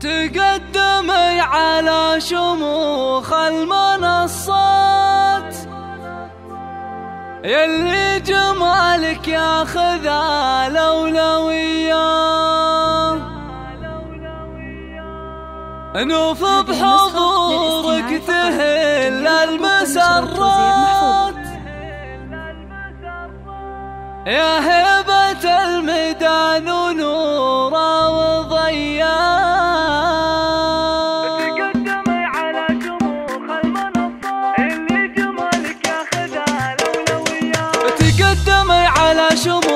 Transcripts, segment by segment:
تقدمي على شموخ المنصات. يلي جمالك ياخذ الأولوية نوف بحضورك تهل المسرات. يا هبة الميدان 拉手。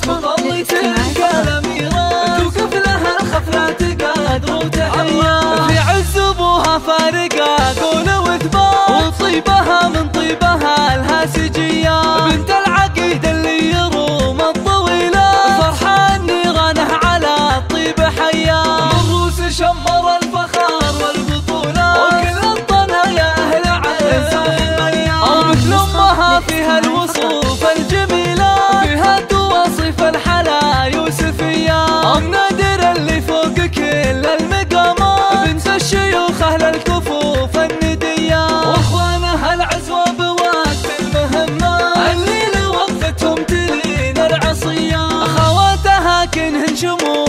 Osman Allah'ı ساكنهن شموع